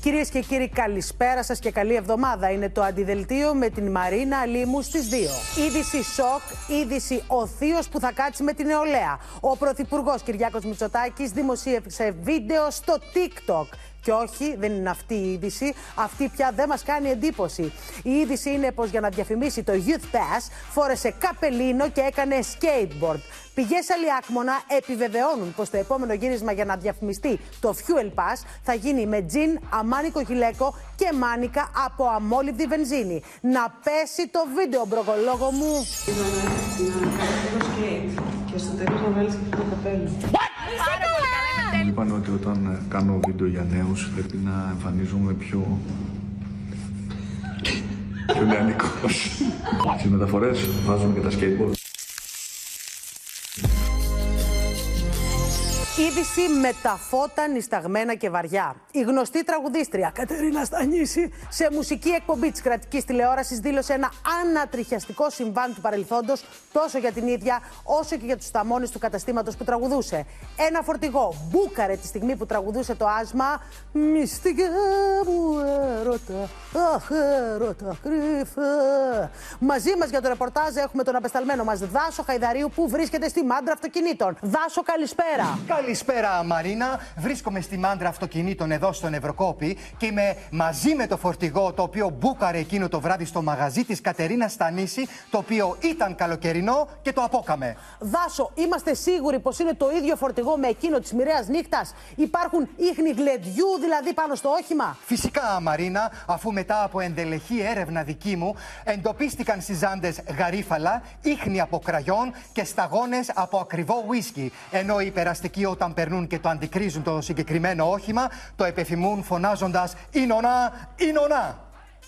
Κυρίες και κύριοι, καλησπέρα σας και καλή εβδομάδα. Είναι το αντιδελτίο με την Μαρίνα Αλίμου στις 2. Είδηση σοκ, είδηση ο θείος που θα κάτσει με την νεολαία. Ο Πρωθυπουργός Κυριάκος Μητσοτάκης δημοσίευσε βίντεο στο TikTok. Και όχι, δεν είναι αυτή η είδηση. Αυτή πια δεν μας κάνει εντύπωση. Η είδηση είναι πως για να διαφημίσει το Youth Pass φόρεσε καπελίνο και έκανε skateboard. Πηγές Αλιάκμονα επιβεβαιώνουν πως το επόμενο γύρισμα για να διαφημιστεί το Fuel Pass θα γίνει με τζιν, αμάνικο γυλαίκο και μάνικα από αμόλυβδη βενζίνη. Να πέσει το βίντεο, μπρογολόγο μου. Και στο τέλος να βάλεις και αυτό το καπέλο. Μου είπαν ότι όταν ε, κάνω βίντεο για νέους πρέπει να εμφανίζομαι πιο... πιο νεανικός. Στις μεταφορές βάζουμε και τα skateboard. Είδηση με τα φώτα νησταγμένα και βαριά. Η γνωστή τραγουδίστρια Κατερίνα Στανίση σε μουσική εκπομπή της κρατικής τηλεόρασης δήλωσε ένα ανατριχιαστικό συμβάν του παρελθόντος τόσο για την ίδια όσο και για τους ταμώνε του καταστήματος που τραγουδούσε. Ένα φορτηγό μπούκαρε τη στιγμή που τραγουδούσε το άσμα Μυστικά μου έρωτα, αχ έρωτα κρύφα. Μαζί μας για το ρεπορτάζ έχουμε τον απεσταλμένο μας Δάσο Χαϊδαρίου που βρίσκεται στη μάντρα αυτοκινήτων. Δάσο, καλησπέρα. Καλησπέρα, Μαρίνα. Βρίσκομαι στη μάντρα αυτοκινήτων εδώ στον Ευρωκόπη και είμαι μαζί με το φορτηγό το οποίο μπούκαρε εκείνο το βράδυ στο μαγαζί της Κατερίνας Στανίση, το οποίο ήταν καλοκαιρινό και το απόκαμε. Δάσο, είμαστε σίγουροι πως είναι το ίδιο φορτηγό με εκείνο της μοιραίας νύχτας; Υπάρχουν ίχνη γλεντιού δηλαδή πάνω στο όχημα; Φυσικά, Μαρίνα, αφού μετά από εντελεχή έρευνα δική μου εντοπίστηκαν στις ζάντες γαρίφαλα, ίχνη από κραγιόν και σταγόνες από ακριβό ουίσκι. Ενώ οι περαστικοί όταν περνούν και το αντικρίζουν το συγκεκριμένο όχημα, το επιθυμούν φωνάζοντας Ινωνά, Ινωνά.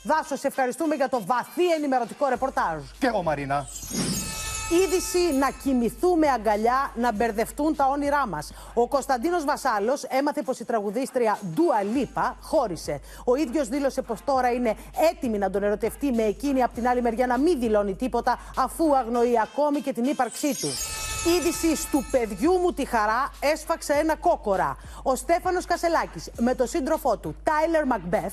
Δάσος, σε ευχαριστούμε για το βαθύ ενημερωτικό ρεπορτάζ. Και εγώ, Μαρίνα. Είδηση να κοιμηθούμε αγκαλιά, να μπερδευτούν τα όνειρά μας. Ο Κωνσταντίνος Βασάλος έμαθε πως η τραγουδίστρια Ντούα Λίπα χώρισε. Ο ίδιος δήλωσε πως τώρα είναι έτοιμη να τον ερωτευτεί με εκείνη από την άλλη μεριά να μην δηλώνει τίποτα, αφού αγνοεί ακόμη και την ύπαρξή του. Είδηση του παιδιού μου τη χαρά έσφαξε ένα κόκορα. Ο Στέφανος Κασελάκης με τον σύντροφό του, Τάιλερ Μακμπεθ,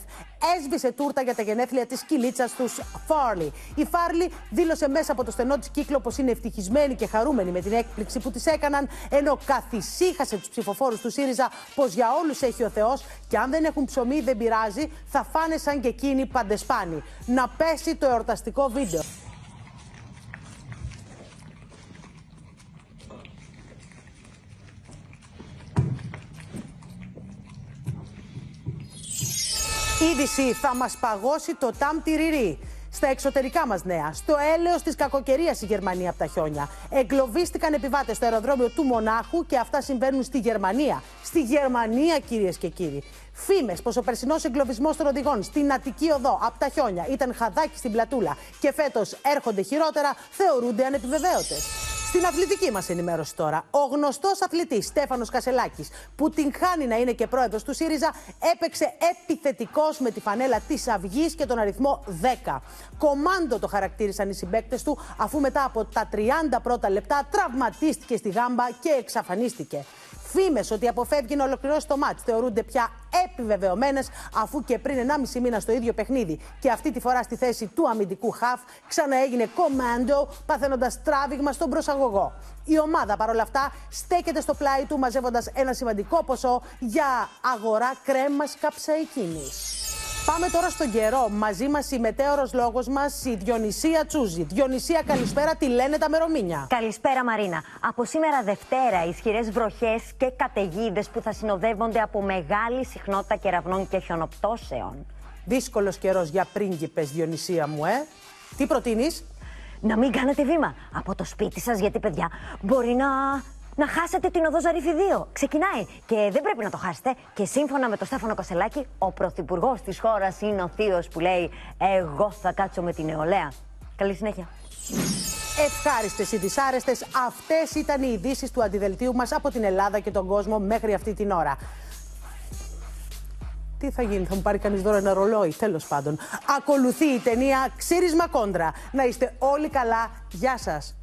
έσβησε τούρτα για τα γενέθλια της κυλίτσας τους Φάρλι. Η Φάρλι δήλωσε μέσα από το στενό της κύκλο πως είναι ευτυχισμένη και χαρούμενη με την έκπληξη που της έκαναν, ενώ καθησύχασε τους ψηφοφόρους του ΣΥΡΙΖΑ πως για όλους έχει ο Θεός και αν δεν έχουν ψωμί δεν πειράζει, θα φάνε σαν και εκείνοι παντεσπάνοι. Να πέσει το εορταστικό βίντεο. Είδηση θα μας παγώσει το τάμ τυριρί. Στα εξωτερικά μας νέα, στο έλεος της κακοκαιρίας η Γερμανία από τα χιόνια. Εγκλωβίστηκαν επιβάτες στο αεροδρόμιο του Μονάχου και αυτά συμβαίνουν στη Γερμανία. Στη Γερμανία, κυρίες και κύριοι. Φήμες πως ο περσινός εγκλωβισμός των οδηγών στην Αττική Οδό από τα χιόνια ήταν χαδάκι στην πλατούλα και φέτος έρχονται χειρότερα, θεωρούνται ανεπιβεβαίωτες. Στην αθλητική μας ενημέρωση τώρα, ο γνωστός αθλητής Στέφανος Κασελάκης, που την χάνει να είναι και πρόεδρος του ΣΥΡΙΖΑ, έπαιξε επιθετικός με τη φανέλα της Αυγής και τον αριθμό 10. Κομάντο το χαρακτήρισαν οι συμπαίκτες του, αφού μετά από τα 30 πρώτα λεπτά τραυματίστηκε στη γάμπα και εξαφανίστηκε. Φήμες ότι αποφεύγει να ολοκληρώσει το μάτς θεωρούνται πια επιβεβαιωμένες, αφού και πριν 1,5 μήνα στο ίδιο παιχνίδι και αυτή τη φορά στη θέση του αμυντικού χαφ ξαναέγινε κομάντο, παθαίνοντας τράβηγμα στον προσαγωγό. Η ομάδα παρόλα αυτά στέκεται στο πλάι του μαζεύοντας ένα σημαντικό ποσό για αγορά κρέμας καψαϊκίνης. Πάμε τώρα στον καιρό. Μαζί μας η μετέωρος λόγος μας, η Διονυσία Τσούζη. Διονυσία, καλησπέρα. Τι λένε τα μερομήνια; Καλησπέρα, Μαρίνα. Από σήμερα Δευτέρα, ισχυρές βροχές και καταιγίδες που θα συνοδεύονται από μεγάλη συχνότητα κεραυνών και χιονοπτώσεων. Δύσκολος καιρός για πρίγκιπες, Διονυσία μου, ε. Τι προτείνεις; Να μην κάνετε βήμα από το σπίτι σας, γιατί παιδιά μπορεί να να χάσετε την οδό Ζαρίφη 2. Ξεκινάει και δεν πρέπει να το χάσετε. Και σύμφωνα με τον Στέφανο Κασελάκη, ο πρωθυπουργός της χώρας είναι ο θείος που λέει Εγώ θα κάτσω με την νεολαία. Καλή συνέχεια. Ευχάριστες ή δυσάρεστες, αυτές ήταν οι ειδήσεις του αντιδελτίου μας από την Ελλάδα και τον κόσμο μέχρι αυτή την ώρα. Τι θα γίνει, θα μου πάρει κανείς δώρο ένα ρολόι. Τέλος πάντων. Ακολουθεί η ταινία Ξύρισμα Κόντρα. Να είστε όλοι καλά. Γεια σας.